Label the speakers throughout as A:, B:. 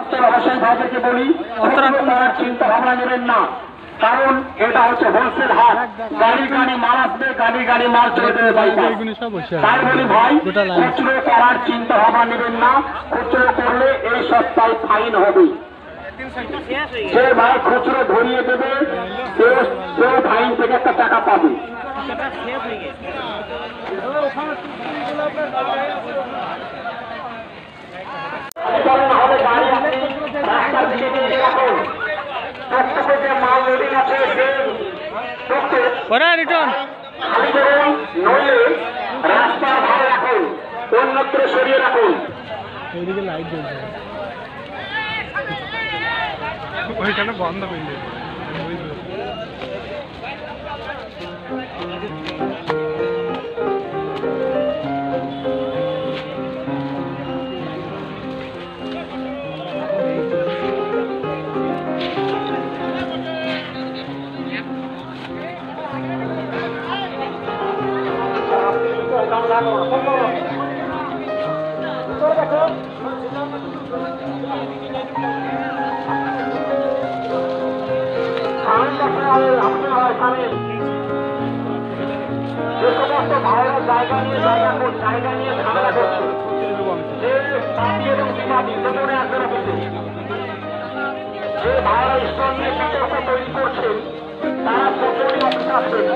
A: অবশ্যই ভাইদেরকে বলি তারা চিন্তা ভাবনা নেবেন না। কারণ এটা হচ্ছে হোলসেল হাট গাড়ি গাড়ি মাল আসবে গাড়ি গাড়ি মাল চলে তাই বলি ভাই খুচরো করার চিন্তা ভাবনা নেবেন না। খুচরো করলে এই সপ্তাহে ফাইন হবে। যে ভাই খুচরো ধরিয়ে দেবে সে সে ফাইন থেকে একটা টাকা পাবে। হবে গাড়ি আপনি রাস্তার দিকে দিয়ে রাখুন প্রত্যেকে যে মাল লোডিং আছে
B: ওরা রিটার্ন।
A: খালি করুন নইলে রাস্তার ধারে রাখুন অন্যত্র সরিয়ে রাখুন।
B: এইদিকে লাইট জ্বলছে।
C: ওইখানে বন্ধ করলে
A: যে সমস্ত ভাইয়েরা জায়গা নিয়ে জায়গা আসবে তৈরি প্রচুরই অফিস আসবেন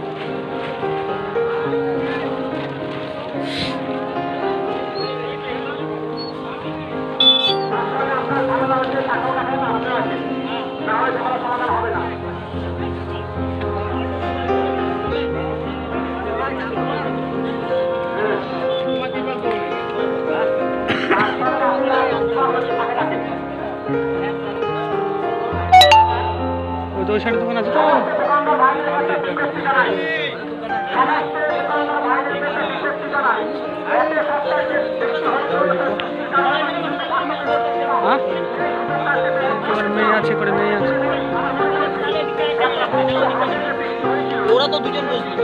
B: ওই তো ওই সাইডে দোকান আছে। তো হ্যাঁ মেয়ে আছে করে মেয়ে আছে।
D: ওরা তো দুজন বসবে।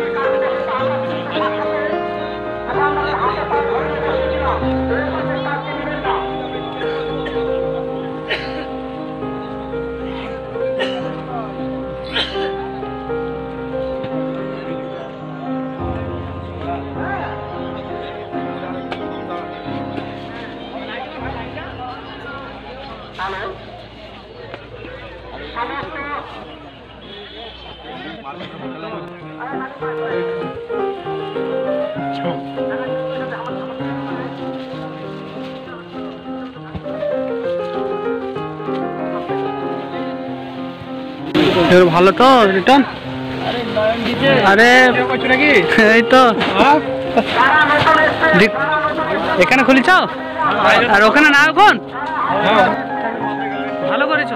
B: এবার ভালো তো রিটার্ন আরে
C: নাকি?
B: এই তো। এখানে খুলিছ? আর ওখানে না এখন?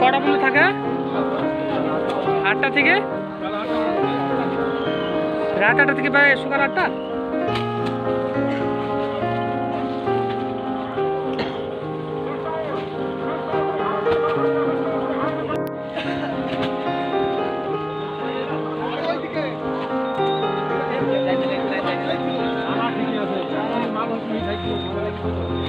B: কটা বলে থাকে? আটটা থেকে? রাত আটটা থেকে প্রায় সকাল আটটা?
A: কাজ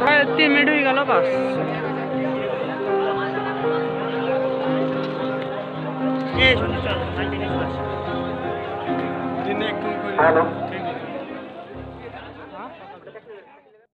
B: প্রায় তিন মিনিট হয়ে গেল বাস
C: দিনে একটু করে
A: হ্যালো